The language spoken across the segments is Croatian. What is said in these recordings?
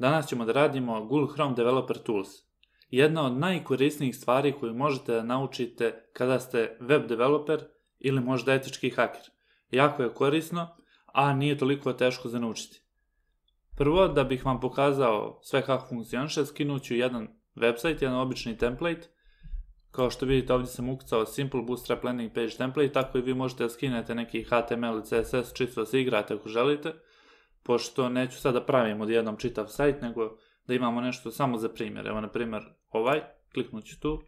Danas ćemo da radimo Google Chrome Developer Tools. Jedna od najkorisnijih stvari koju možete da naučite kada ste web developer ili možda etički haker. Jako je korisno, a nije toliko teško za naučiti. Prvo, da bih vam pokazao sve kako funkcioniše, skinut ću jedan website, jedan obični template. Kao što vidite ovdje sam ukucao Simple Bootstrap Landing Page template, tako i vi možete da skinete neki HTML i CSS čisto da se igrate ako želite pošto neću sad da pravim odjednom čitav sajt, nego da imamo nešto samo za primjer. Evo, na primjer, ovaj, kliknut ću tu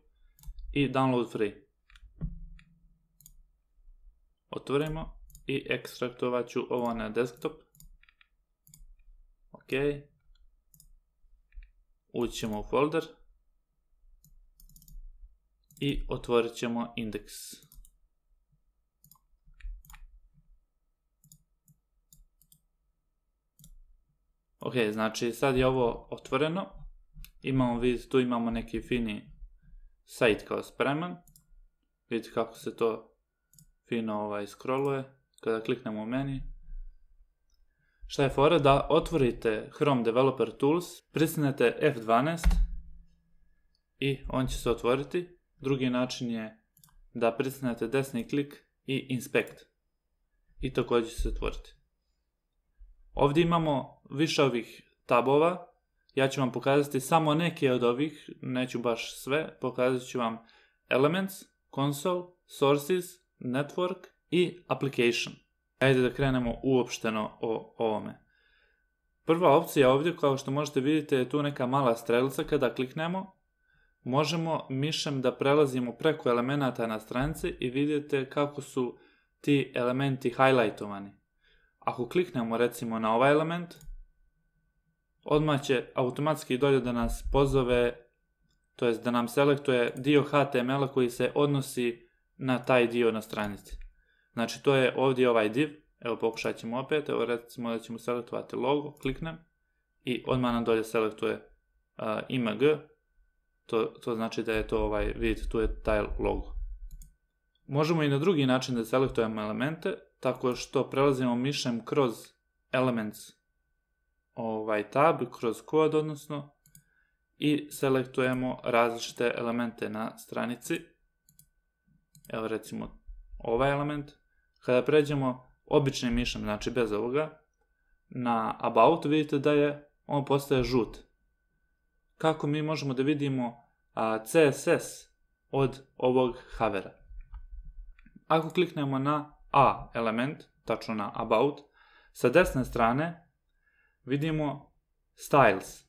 i download free. Otvorimo i ekstraktovat ću ovo na desktop. Ok. Ući ćemo u folder i otvorit ćemo index. Ok, znači sad je ovo otvoreno. Imamo, vidite, tu imamo neki fini sajt kao spreman. Vidite kako se to fino ovaj, scrolluje. Kada kliknemo u meni. Šta je fora? Da otvorite Chrome Developer Tools, prisnete F12 i on će se otvoriti. Drugi način je da prisnete desni klik i Inspect. I također će se otvoriti. Ovdje imamo više ovih tabova. Ja ću vam pokazati samo neke od ovih, neću baš sve. Pokazat ću vam Elements, Console, Sources, Network i Application. Ajde da krenemo uopšteno o ovome. Prva opcija ovdje, kao što možete vidjeti, je tu neka mala strelica kada kliknemo. Možemo mišem da prelazimo preko elemenata na stranici i vidite kako su ti elementi highlightovani. Ako kliknemo recimo na ovaj element, odmah će automatski dolje da nas pozove, to jest da nam selektuje dio HTML-a koji se odnosi na taj dio na stranici. Znači to je ovdje ovaj div, evo pokušat ćemo opet, evo recimo da ćemo selektovati logo, kliknem i odmah nam dolje selektuje uh, img, to, to znači da je to ovaj, vidite tu je taj logo. Možemo i na drugi način da selektujemo elemente, tako što prelazimo mišem kroz elements ovaj tab, kroz kod odnosno i selektujemo različite elemente na stranici. Evo recimo ovaj element. Kada pređemo običnim mišem, znači bez ovoga, na about vidite da je on postaje žut. Kako mi možemo da vidimo CSS od ovog havera? Ako kliknemo na A element, tačno na About, sa desne strane vidimo Styles.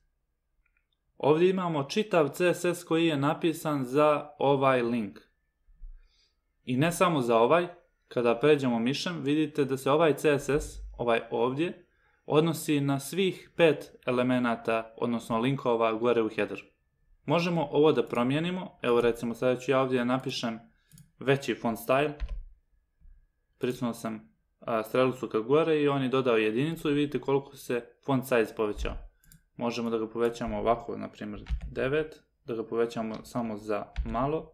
Ovdje imamo čitav CSS koji je napisan za ovaj link. I ne samo za ovaj, kada pređemo mišem, vidite da se ovaj CSS, ovaj ovdje, odnosi na svih pet elemenata, odnosno linkova gore u headeru. Možemo ovo da promijenimo, evo recimo sada ću ja ovdje napišem veći font style, pritisnuo sam strelicu ka gore i on je dodao jedinicu i vidite koliko se font size povećao. Možemo da ga povećamo ovako, na primjer 9, da ga povećamo samo za malo,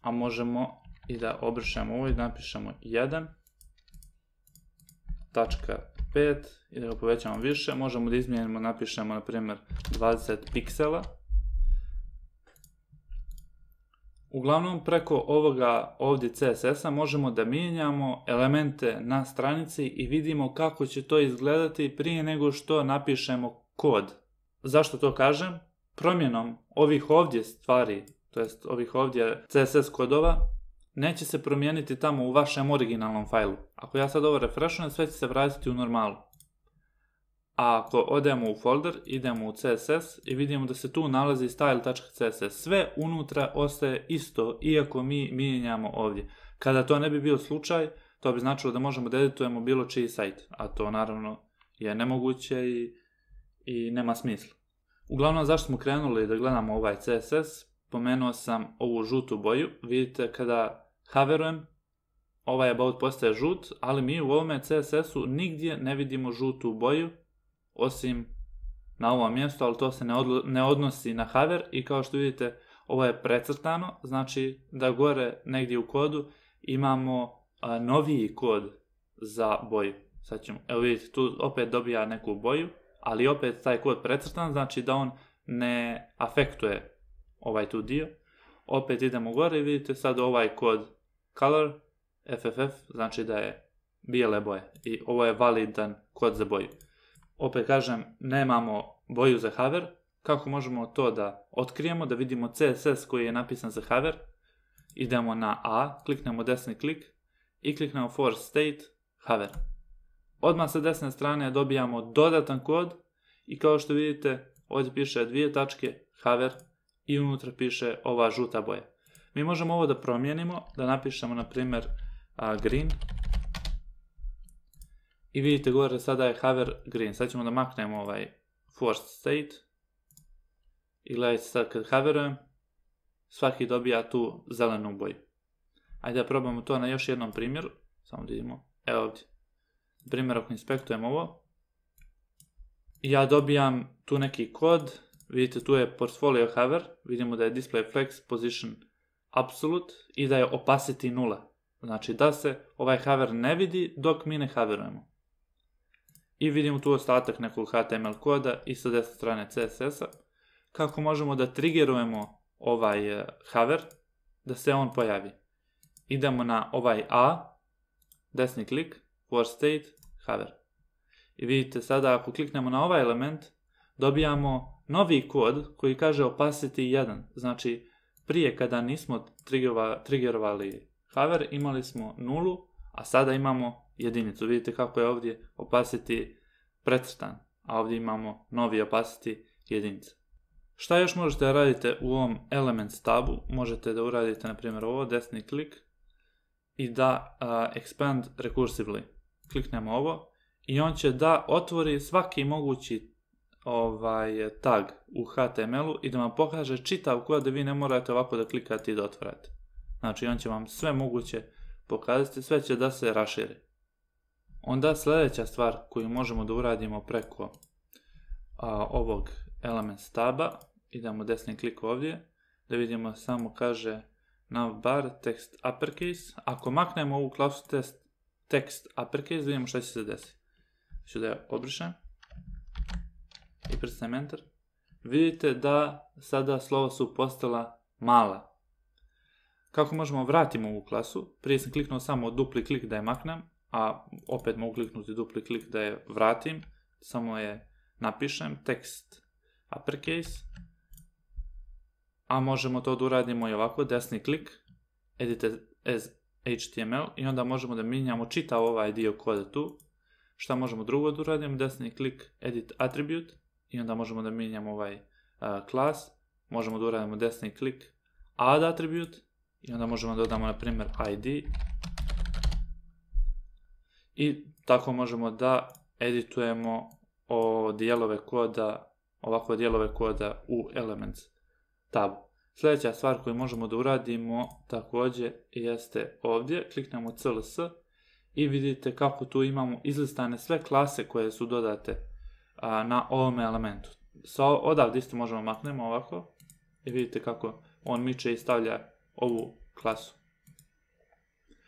a možemo i da obrišemo ovo i napišemo 1, tačka 5 i da ga povećamo više. Možemo da izmijenimo, napišemo na primjer 20 piksela, Uglavnom, preko ovoga ovdje CSS-a možemo da mijenjamo elemente na stranici i vidimo kako će to izgledati prije nego što napišemo kod. Zašto to kažem? Promjenom ovih ovdje stvari, to jest ovih ovdje CSS kodova, neće se promijeniti tamo u vašem originalnom fajlu. Ako ja sad ovo refreshujem, sve će se vratiti u normalu. A ako odemo u folder, idemo u CSS i vidimo da se tu nalazi style.css. Sve unutra ostaje isto, iako mi mijenjamo ovdje. Kada to ne bi bio slučaj, to bi značilo da možemo da editujemo bilo čiji sajt, a to naravno je nemoguće i, i nema smisla. Uglavnom, zašto smo krenuli da gledamo ovaj CSS, pomenuo sam ovu žutu boju. Vidite, kada hoverujem, ovaj about postaje žut, ali mi u ovome CSS-u nigdje ne vidimo žutu boju, osim na ovom mjestu, ali to se ne, odnosi na hover i kao što vidite ovo je precrtano, znači da gore negdje u kodu imamo noviji kod za boju. Sad ćemo, evo vidite, tu opet dobija neku boju, ali opet taj kod precrtan, znači da on ne afektuje ovaj tu dio. Opet idemo gore i vidite sad ovaj kod color, FFF, znači da je bijele boje. I ovo je validan kod za boju. Opet kažem, nemamo boju za hover. Kako možemo to da otkrijemo, da vidimo CSS koji je napisan za hover? Idemo na A, kliknemo desni klik i kliknemo for state hover. Odmah sa desne strane dobijamo dodatan kod i kao što vidite ovdje piše dvije tačke hover i unutra piše ova žuta boja. Mi možemo ovo da promijenimo, da napišemo na primjer green i vidite gore sada je hover green. Sad ćemo da maknemo ovaj forced state i gledajte sad kad hoverujem svaki dobija tu zelenu boju. Ajde da probamo to na još jednom primjeru. Samo da vidimo. Evo ovdje. Primjer ako inspektujem ovo. Ja dobijam tu neki kod. Vidite tu je portfolio hover. Vidimo da je display flex position absolute i da je opacity nula. Znači da se ovaj hover ne vidi dok mi ne hoverujemo. I vidimo tu ostatak nekog HTML koda i sa desne strane CSS-a. Kako možemo da triggerujemo ovaj eh, hover, da se on pojavi. Idemo na ovaj A, desni klik, for state, hover. I vidite sada ako kliknemo na ovaj element, dobijamo novi kod koji kaže opacity 1. Znači, prije kada nismo triggerovali hover, imali smo nulu, a sada imamo jedinicu. Vidite kako je ovdje opacity precrtan, a ovdje imamo novi opacity jedinica. Šta još možete da radite u ovom Elements tabu? Možete da uradite, na primjer, ovo, desni klik i da expand recursively. Kliknemo ovo i on će da otvori svaki mogući ovaj tag u HTML-u i da vam pokaže čitav kod da vi ne morate ovako da klikate i da otvorate. Znači on će vam sve moguće pokazati, sve će da se raširi. Onda sljedeća stvar koju možemo da uradimo preko ovog Elements taba idemo desni klik ovdje, da vidimo samo kaže navbar text uppercase. Ako maknemo ovu klasu test text uppercase, vidimo što će se desiti. Ću da je obrišem i pristanem enter. Vidite da sada slova su postala mala. Kako možemo vratiti ovu klasu? Prije sam kliknuo samo dupli klik da je maknem, a opet mogu kliknuti dupli klik da je vratim. Samo je napišem text uppercase a možemo to da uradimo i ovako, desni klik, edit as HTML i onda možemo da mijenjamo čitav ovaj dio koda tu. Šta možemo drugo da uradimo, desni klik, edit attribute i onda možemo da mijenjamo ovaj klas. Možemo da uradimo desni klik, add attribute i onda možemo da dodamo na primjer ID. I tako možemo da editujemo o dijelove koda, ovako dijelove koda u Elements tabu. Sljedeća stvar koju možemo da uradimo također jeste ovdje, kliknemo CLS i vidite kako tu imamo izlistane sve klase koje su dodate na ovom elementu. Sa odavde isto možemo maknemo ovako i vidite kako on miče i stavlja ovu klasu.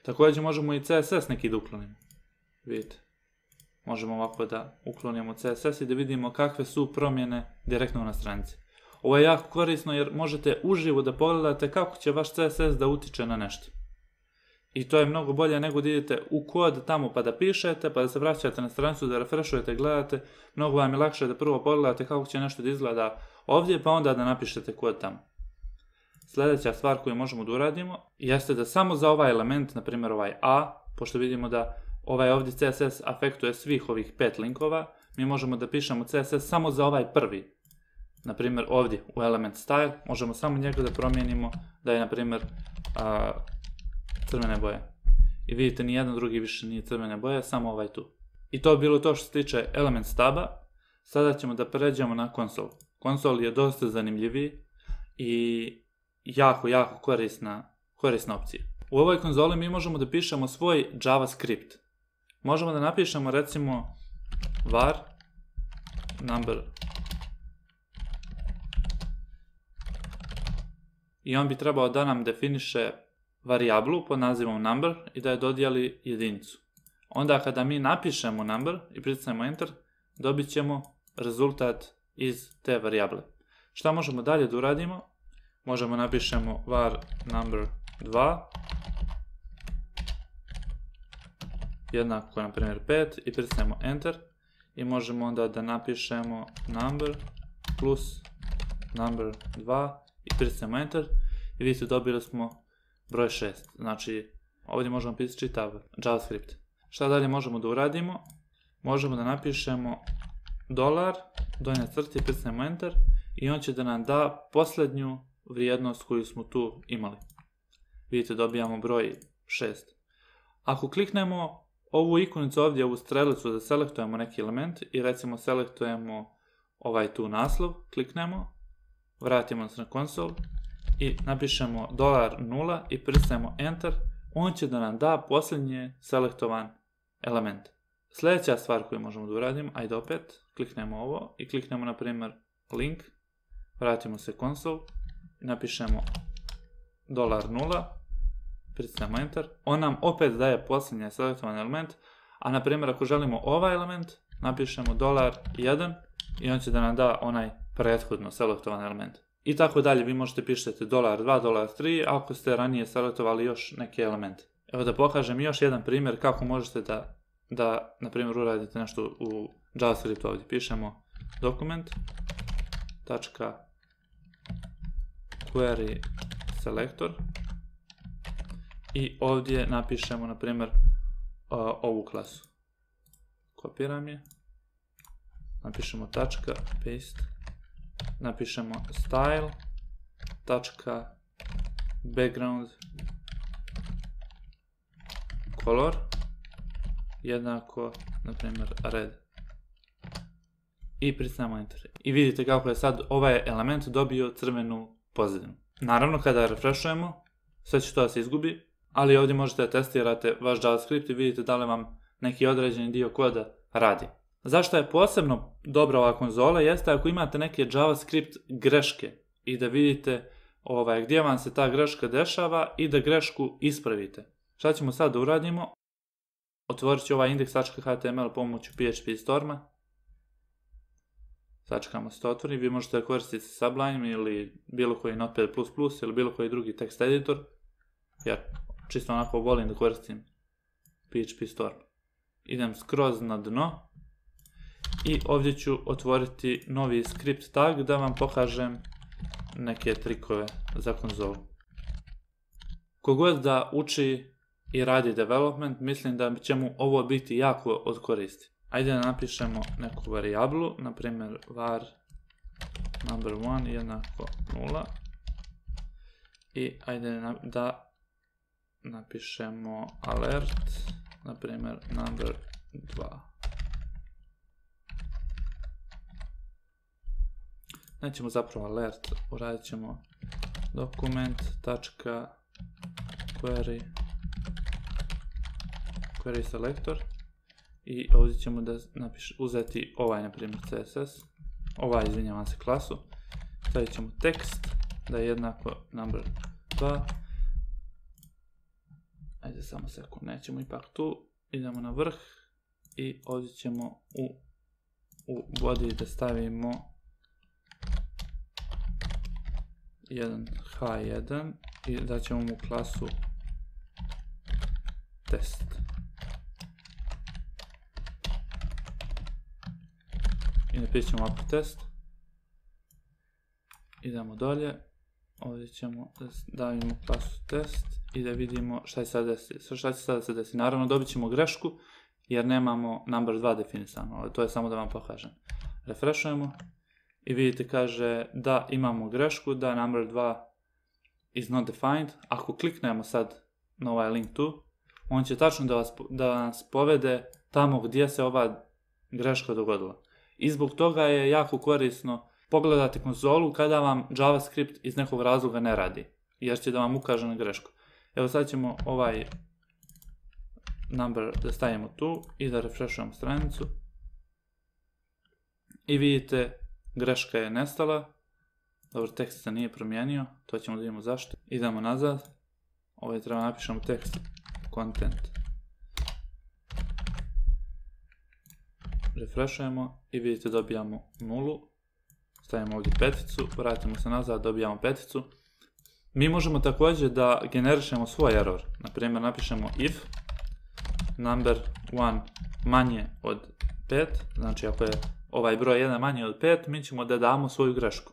Također možemo i CSS neki da uklonimo. Vidite. Možemo ovako da uklonimo CSS i da vidimo kakve su promjene direktno na stranici. Ovo je jako korisno jer možete uživo da pogledate kako će vaš CSS da utiče na nešto. I to je mnogo bolje nego da idete u kod tamo pa da pišete, pa da se vraćate na stranicu, da refreshujete, gledate. Mnogo vam je lakše da prvo pogledate kako će nešto da izgleda ovdje, pa onda da napišete kod tamo. Sljedeća stvar koju možemo da uradimo jeste da samo za ovaj element, na primjer ovaj A, pošto vidimo da ovaj ovdje CSS afektuje svih ovih pet linkova, mi možemo da pišemo CSS samo za ovaj prvi na primjer ovdje u element style, možemo samo njega da promijenimo da je na primjer crvene boje. I vidite, ni jedan drugi više nije crvene boje, samo ovaj tu. I to je bilo to što se tiče element staba. Sada ćemo da pređemo na konsol. Konsol je dosta zanimljiviji i jako, jako korisna, korisna opcija. U ovoj konzoli mi možemo da pišemo svoj JavaScript. Možemo da napišemo recimo var number i on bi trebao da nam definiše varijablu pod nazivom number i da je dodijeli jedinicu. Onda kada mi napišemo number i pritisnemo enter, dobit ćemo rezultat iz te varijable. Šta možemo dalje da uradimo? Možemo napišemo var number 2 jednako na primjer 5 i pristanemo enter i možemo onda da napišemo number plus number 2 i pristanemo enter i vidite dobili smo broj 6. Znači ovdje možemo pisati čitav JavaScript. Šta dalje možemo da uradimo? Možemo da napišemo dolar, donja crta i pristanemo enter i on će da nam da posljednju vrijednost koju smo tu imali. Vidite dobijamo broj 6. Ako kliknemo ovu ikonicu ovdje, ovu strelicu da selektujemo neki element i recimo selektujemo ovaj tu naslov, kliknemo, vratimo se na konsol i napišemo dolar nula i pristanemo enter, on će da nam da posljednje selektovan element. Sljedeća stvar koju možemo da uradimo, ajde opet, kliknemo ovo i kliknemo na primjer link, vratimo se konsol napišemo dolar nula, pristanemo enter, on nam opet daje posljednji selektovan element, a na primjer ako želimo ovaj element, napišemo dolar 1 i on će da nam da onaj prethodno selektovan element. I tako dalje, vi možete pišete dolar 2, dolar 3, ako ste ranije selektovali još neke elemente. Evo da pokažem još jedan primjer kako možete da, da na primjer, uradite nešto u JavaScriptu ovdje. Pišemo dokument, query selector i ovdje napišemo, na primjer, ovu klasu. Kopiram je, napišemo tačka, paste, napišemo style, tačka, background, color, jednako, na primjer, red. I pristanemo enter. I vidite kako je sad ovaj element dobio crvenu pozadinu. Naravno, kada refreshujemo, sve će to da se izgubi, ali ovdje možete testirate vaš JavaScript i vidite da li vam neki određeni dio koda radi. Zašto je posebno dobra ova konzola jeste ako imate neke JavaScript greške i da vidite ovaj, gdje vam se ta greška dešava i da grešku ispravite. Šta ćemo sad da uradimo? Otvorit ću ovaj index.html pomoću PHP Storma. Sačekamo se to otvori. Vi možete koristiti Sublime ili bilo koji Notepad++ ili bilo koji drugi tekst editor. Ja čisto onako volim da koristim PHP Storm. Idem skroz na dno i ovdje ću otvoriti novi script tag da vam pokažem neke trikove za konzolu. Kogod da uči i radi development, mislim da će mu ovo biti jako od koristi. Ajde da napišemo neku varijablu, na primjer var number 1 jednako 0 i ajde da napišemo alert, na primjer number 2. Nećemo zapravo alert, uradit ćemo document.query query selector i ovdje ćemo uzeti ovaj na primjer CSS, ovaj izvinjavam se klasu, stavit ćemo tekst da je jednako number 2 Ajde samo sekund, nećemo ipak tu. Idemo na vrh i ovdje ćemo u, u body da stavimo 1h1 i da ćemo mu klasu test. I napišemo up test. Idemo dolje. Ovdje ćemo da stavimo klasu test i da vidimo šta je sad desi. Šta će sad se desi? Naravno dobit ćemo grešku jer nemamo number 2 definisano, ali to je samo da vam pokažem. Refreshujemo i vidite kaže da imamo grešku, da number 2 is not defined. Ako kliknemo sad na ovaj link tu, on će tačno da, vas, da nas povede tamo gdje se ova greška dogodila. I zbog toga je jako korisno pogledati konzolu kada vam JavaScript iz nekog razloga ne radi, jer će da vam ukaže na grešku. Evo sad ćemo ovaj number da stavimo tu i da refreshujemo stranicu. I vidite, greška je nestala. Dobro, tekst se nije promijenio, to ćemo da vidimo zašto. Idemo nazad. Ovaj treba napišemo tekst content. refreshujemo i vidite dobijamo nulu. Stavimo ovdje peticu, vratimo se nazad, dobijamo peticu. Mi možemo također da generišemo svoj error. Naprimjer, napišemo if number 1 manje od 5, znači ako je ovaj broj 1 manje od 5, mi ćemo da damo svoju grešku.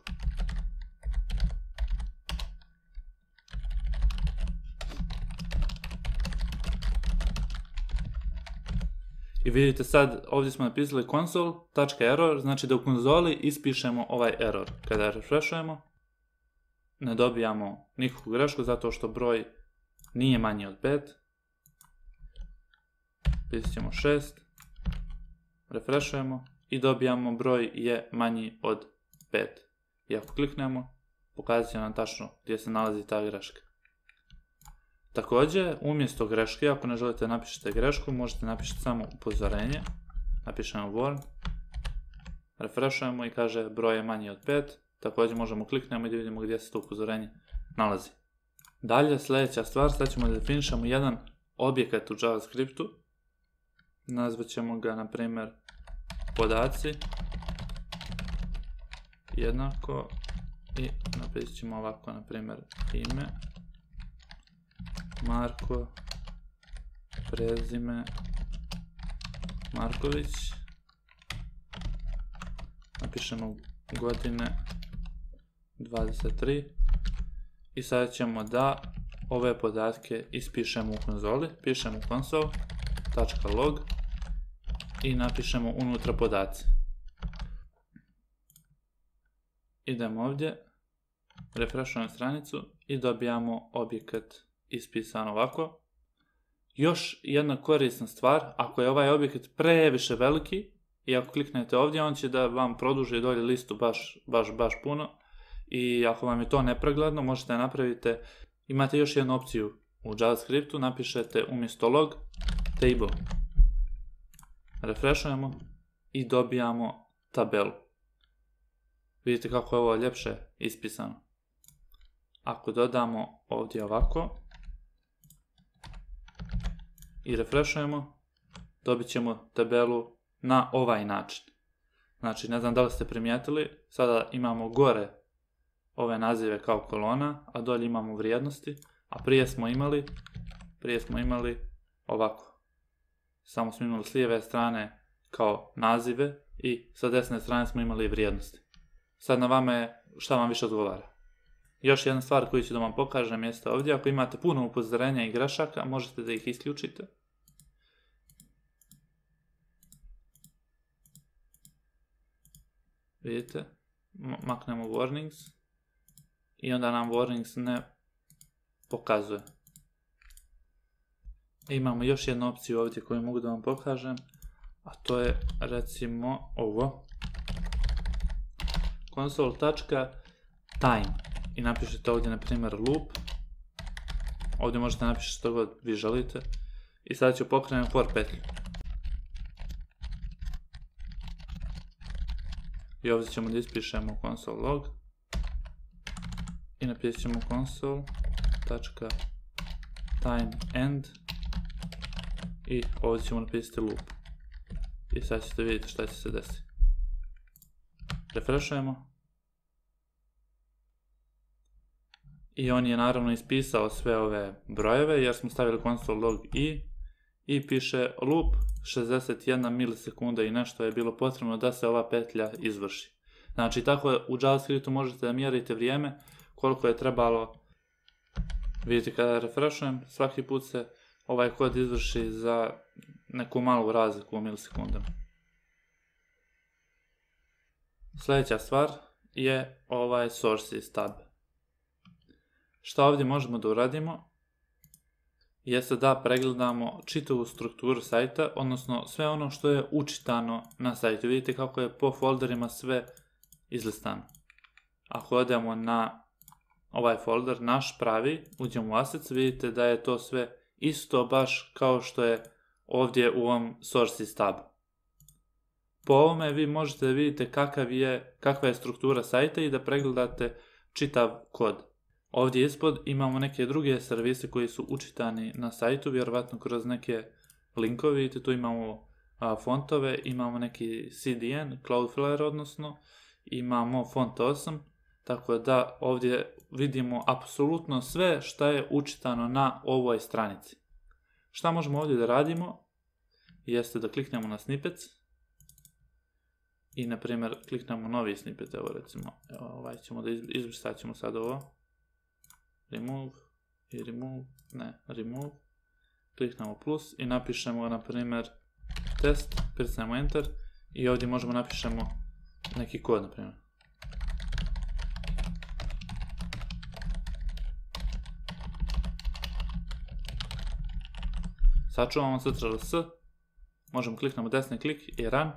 I vidite sad, ovdje smo napisali console.error, znači da u konzoli ispišemo ovaj error. Kada refreshujemo, ne dobijamo nikakvu grešku zato što broj nije manji od 5. Pisat ćemo 6. Refreshujemo i dobijamo broj je manji od 5. I ako kliknemo, pokazat će nam tačno gdje se nalazi ta greška. Također, umjesto greške, ako ne želite napišete grešku, možete napišiti samo upozorenje. Napišemo warn. Refreshujemo i kaže broj je manji od 5. Također možemo kliknemo i da vidimo gdje se to upozorenje nalazi. Dalje, sljedeća stvar, sad ćemo da definišemo jedan objekat u JavaScriptu. Nazvat ćemo ga, na primjer, podaci. Jednako. I napisat ćemo ovako, na primjer, ime. Marko, prezime, Marković. Napišemo godine 23 i sada ćemo da ove podatke ispišemo u konzoli. Pišemo console.log i napišemo unutra podaci. Idemo ovdje, refreshujemo stranicu i dobijamo objekat ispisan ovako. Još jedna korisna stvar, ako je ovaj objekat previše veliki i ako kliknete ovdje, on će da vam produži dolje listu baš, baš, baš puno. I ako vam je to nepregledno, možete napraviti, imate još jednu opciju u JavaScriptu, napišete umjesto log table. Refreshujemo i dobijamo tabelu. Vidite kako je ovo ljepše ispisano. Ako dodamo ovdje ovako, i refreshujemo, dobit ćemo tabelu na ovaj način. Znači, ne znam da li ste primijetili, sada imamo gore ove nazive kao kolona, a dolje imamo vrijednosti, a prije smo imali, prije smo imali ovako. Samo smo imali s lijeve strane kao nazive i sa desne strane smo imali vrijednosti. Sad na vama je šta vam više odgovara. Još jedna stvar koju ću da vam pokažem jeste ovdje, ako imate puno upozorenja i grešaka, možete da ih isključite. Vidite, maknemo warnings i onda nam warnings ne pokazuje. Imamo još jednu opciju ovdje koju mogu da vam pokažem, a to je recimo ovo. console.time i napišete ovdje na primjer loop. Ovdje možete napišiti što god vi želite. I sad ću pokrenuti for petlju. I ovdje ćemo da ispišemo console log. I napisat ćemo console.time end. I ovdje ćemo napisati loop. I sad ćete vidjeti šta će se desiti. Refreshujemo. I on je naravno ispisao sve ove brojeve jer smo stavili console log i i piše loop 61 milisekunda i nešto je bilo potrebno da se ova petlja izvrši. Znači tako u JavaScriptu možete da mjerite vrijeme koliko je trebalo vidite kada refreshujem svaki put se ovaj kod izvrši za neku malu razliku u milisekundama. Sljedeća stvar je ovaj sources tab. Šta ovdje možemo da uradimo? Jeste da pregledamo čitavu strukturu sajta, odnosno sve ono što je učitano na sajtu. Vidite kako je po folderima sve izlistano. Ako odemo na ovaj folder, naš pravi, uđemo u assets, vidite da je to sve isto baš kao što je ovdje u ovom sources tab. Po ovome vi možete da vidite kakav je, kakva je struktura sajta i da pregledate čitav kod. Ovdje ispod imamo neke druge servise koji su učitani na sajtu, vjerovatno kroz neke linkove, vidite tu imamo fontove, imamo neki CDN, Cloudflare odnosno, imamo font 8, tako da ovdje vidimo apsolutno sve što je učitano na ovoj stranici. Šta možemo ovdje da radimo? Jeste da kliknemo na snippets i na primjer kliknemo novi snippet, evo recimo, evo ovaj ćemo da izbrisat ćemo sad ovo, remove i remove, ne, remove, kliknemo plus i napišemo na primjer test, pritisnemo enter i ovdje možemo napišemo neki kod na primjer. Sačuvamo Ctrl S, možemo kliknemo desni klik i run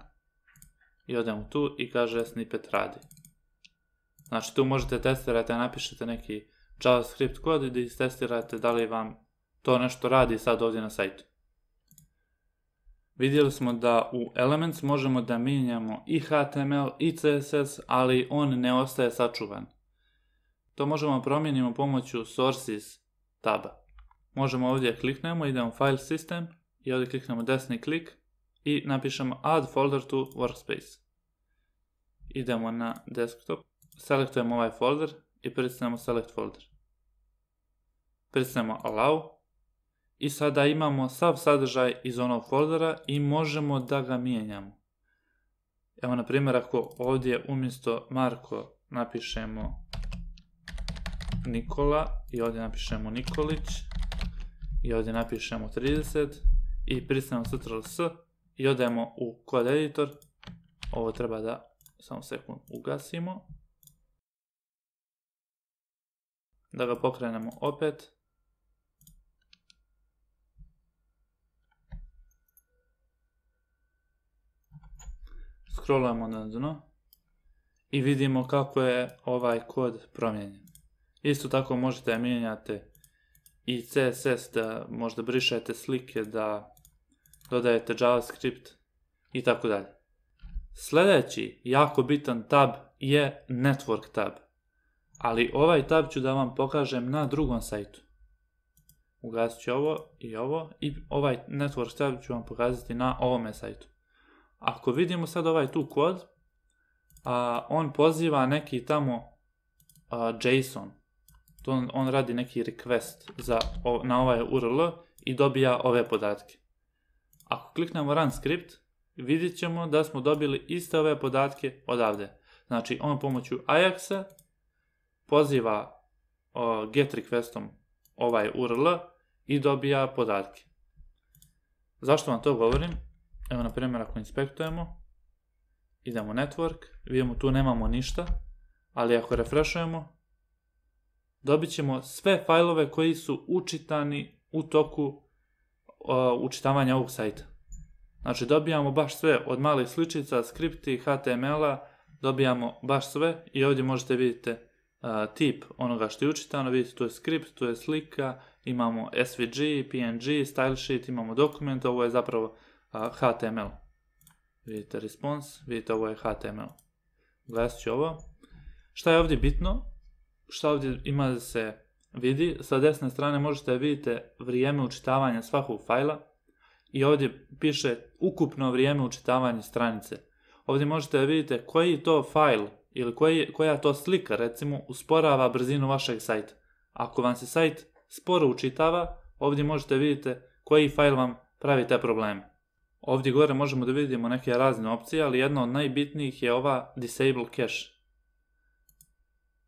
i odemo tu i kaže snippet radi. Znači tu možete testirati, napišete neki JavaScript kod i da istestirate da li vam to nešto radi sad ovdje na sajtu. Vidjeli smo da u Elements možemo da mijenjamo i HTML i CSS, ali on ne ostaje sačuvan. To možemo promijeniti pomoću Sources taba. Možemo ovdje kliknemo, idemo File System i ovdje kliknemo desni klik i napišemo Add folder to workspace. Idemo na desktop, selektujemo ovaj folder i pritisnemo Select folder. Pritisnemo Allow i sada imamo sav sadržaj iz onog foldera i možemo da ga mijenjamo. Evo na primjer ako ovdje umjesto Marko napišemo Nikola i ovdje napišemo Nikolić i ovdje napišemo 30 i pristanemo Ctrl S i odemo u kod editor. Ovo treba da samo sekund ugasimo. Da ga pokrenemo opet. Scrollujemo na dno i vidimo kako je ovaj kod promijenjen. Isto tako možete mijenjati i CSS da možda brišete slike, da dodajete JavaScript i tako dalje. Sljedeći jako bitan tab je Network tab. Ali ovaj tab ću da vam pokažem na drugom sajtu. Ugasit ću ovo i ovo i ovaj Network tab ću vam pokazati na ovome sajtu. Ako vidimo sad ovaj tu kod, on poziva neki tamo JSON on, on radi neki request za, na ovaj URL i dobija ove podatke. Ako kliknemo run script, vidjet ćemo da smo dobili iste ove podatke odavde. Znači, on pomoću Ajaxa poziva get requestom ovaj URL i dobija podatke. Zašto vam to govorim? Evo, na primjer, ako inspektujemo, idemo network, vidimo tu nemamo ništa, ali ako refreshujemo, dobit ćemo sve fajlove koji su učitani u toku učitavanja ovog sajta. Znači dobijamo baš sve od malih sličica, skripti, HTML-a, dobijamo baš sve i ovdje možete vidjeti tip onoga što je učitano, vidite tu je skript, tu je slika, imamo SVG, PNG, style sheet, imamo dokument, ovo je zapravo HTML. Vidite response, vidite ovo je HTML. Glasit ću ovo. Šta je ovdje bitno? Šta ovdje ima da se vidi, sa desne strane možete vidjeti vrijeme učitavanja svakog fajla i ovdje piše ukupno vrijeme učitavanja stranice. Ovdje možete vidjeti koji to fajl ili koja to slika recimo usporava brzinu vašeg sajta. Ako vam se sajt sporo učitava, ovdje možete vidjeti koji fajl vam pravi te probleme. Ovdje gore možemo da vidimo neke razne opcije, ali jedna od najbitnijih je ova Disable Cache.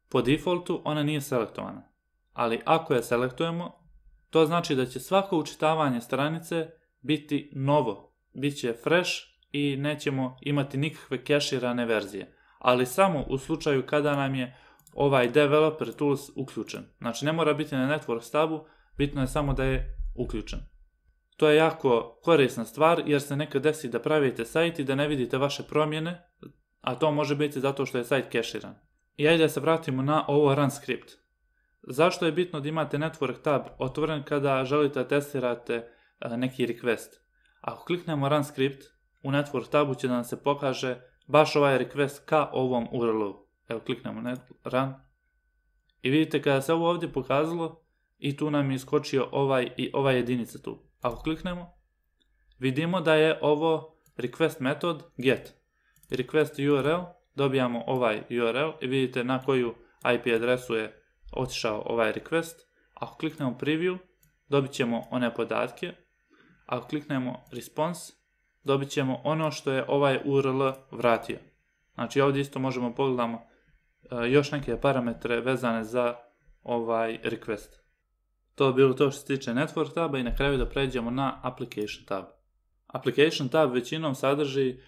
Po defaultu ona nije selektovana, ali ako je selektujemo, to znači da će svako učitavanje stranice biti novo, bit će fresh i nećemo imati nikakve keširane verzije, ali samo u slučaju kada nam je ovaj developer tools uključen. Znači ne mora biti na network stabu, bitno je samo da je uključen. To je jako korisna stvar jer se nekad desi da pravite sajt i da ne vidite vaše promjene, a to može biti zato što je sajt keširan. I ajde se vratimo na ovo run script. Zašto je bitno da imate network tab otvoren kada želite da testirate e, neki request? Ako kliknemo run script, u network tabu će da nam se pokaže baš ovaj request ka ovom URL-u. Evo kliknemo run. I vidite kada se ovo ovdje pokazalo i tu nam je iskočio ovaj i ova jedinica tu. Ako kliknemo, vidimo da je ovo request metod get. Request URL, dobijamo ovaj URL i vidite na koju IP adresu je otišao ovaj request. Ako kliknemo preview, dobit ćemo one podatke. Ako kliknemo response, dobit ćemo ono što je ovaj URL vratio. Znači ovdje isto možemo pogledamo e, još neke parametre vezane za ovaj request. To je bilo to što se tiče Network taba i na kraju da pređemo na Application tab. Application tab većinom sadrži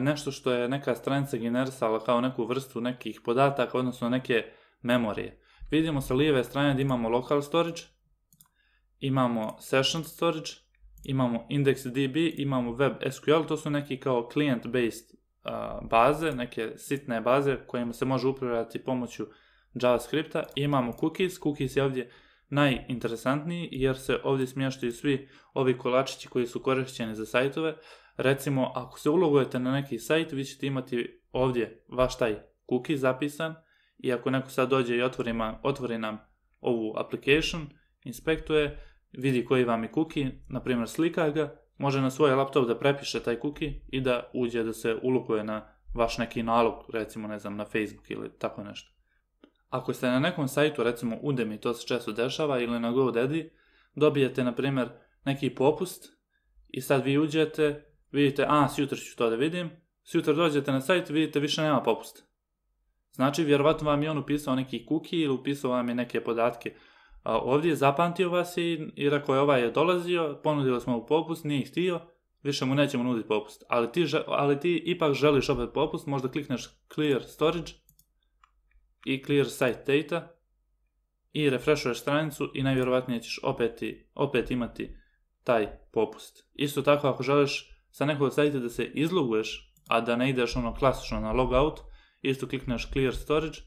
nešto što je neka stranica generisala kao neku vrstu nekih podataka, odnosno neke memorije. Vidimo sa lijeve strane da imamo local storage, imamo session storage, imamo IndexDB, imamo web SQL, to su neki kao client-based baze, neke sitne baze kojima se može upravljati pomoću JavaScripta. imamo cookies, cookies je ovdje najinteresantniji jer se ovdje smještaju svi ovi kolačići koji su korišćeni za sajtove. Recimo, ako se ulogujete na neki sajt, vi ćete imati ovdje vaš taj cookie zapisan i ako neko sad dođe i otvori, otvori nam ovu application, inspektuje, vidi koji vam je cookie, na primjer slika ga, može na svoj laptop da prepiše taj cookie i da uđe da se ulukuje na vaš neki nalog, recimo ne znam na Facebook ili tako nešto. Ako ste na nekom sajtu, recimo Udemy, to se često dešava, ili na GoDaddy, dobijete, na primjer, neki popust i sad vi uđete, vidite, a, sutra ću to da vidim, sutra dođete na sajt, vidite, više nema popusta. Znači, vjerovatno vam je on upisao neki cookie ili upisao vam je neke podatke. Ovdje zapamtio vas i, i rekao je ovaj je dolazio, ponudili smo mu popust, nije htio, više mu nećemo nuditi popust. Ali ti, ali ti ipak želiš opet popust, možda klikneš clear storage i clear site data i refreshuješ stranicu i najvjerovatnije ćeš opet, opet imati taj popust. Isto tako ako želiš sa nekog sajta da se izloguješ, a da ne ideš ono klasično na logout, isto klikneš clear storage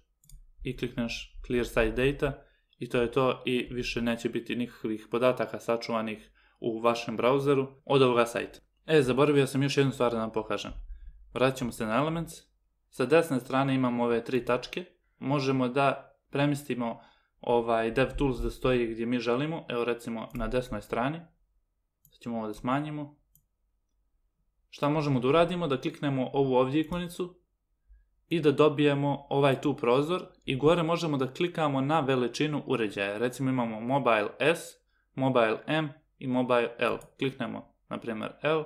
i klikneš clear site data i to je to i više neće biti nikakvih podataka sačuvanih u vašem browseru od ovoga sajta. E, zaboravio sam još jednu stvar da vam pokažem. Vratit ćemo se na Elements. Sa desne strane imamo ove tri tačke. Možemo da premistimo ovaj DevTools da stoji gdje mi želimo. Evo recimo na desnoj strani. Sad ćemo ovo da smanjimo. Šta možemo da uradimo? Da kliknemo ovu ovdje ikonicu i da dobijemo ovaj tu prozor i gore možemo da klikamo na veličinu uređaja. Recimo imamo Mobile S, Mobile M i Mobile L. Kliknemo na primjer L,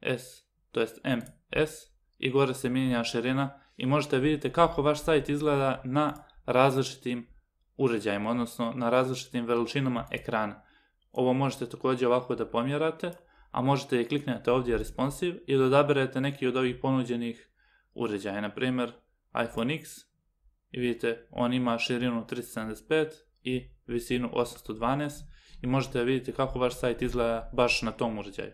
S, to jest M, S i gore se mijenja širina i možete vidjeti kako vaš sajt izgleda na različitim uređajima, odnosno na različitim veličinama ekrana. Ovo možete također ovako da pomjerate, a možete i kliknete ovdje responsive i da odaberete neki od ovih ponuđenih uređaja, na primjer iPhone X i vidite on ima širinu 375 i visinu 812 i možete vidjeti kako vaš sajt izgleda baš na tom uređaju.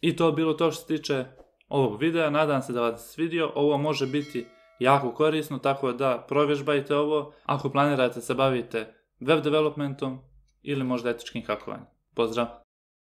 I to je bilo to što se tiče ovog videa, nadam se da vas svidio, ovo može biti jako korisno, tako da provježbajte ovo ako planirate se bavite web developmentom ili možda etičkim hakovanjem. Pozdrav!